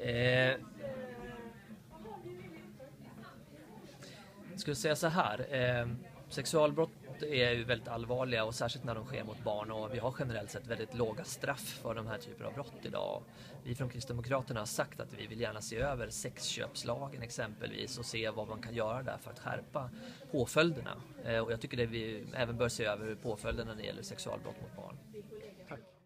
Eh, jag skulle säga så här. Eh, sexualbrott är ju väldigt allvarliga och särskilt när de sker mot barn och vi har generellt sett väldigt låga straff för de här typer av brott idag. Vi från Kristdemokraterna har sagt att vi vill gärna se över sexköpslagen exempelvis och se vad man kan göra där för att skärpa påföljderna. Eh, och jag tycker att vi även bör se över påföljderna när det gäller sexualbrott mot barn. Tack.